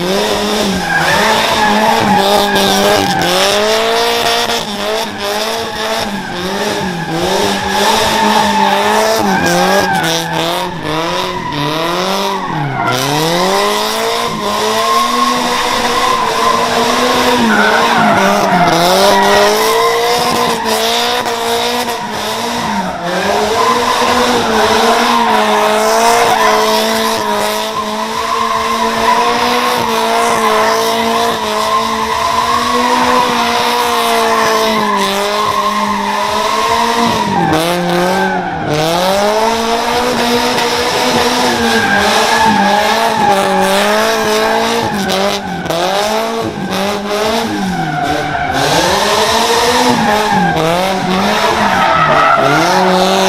Yeah. Oh, my God. Ah!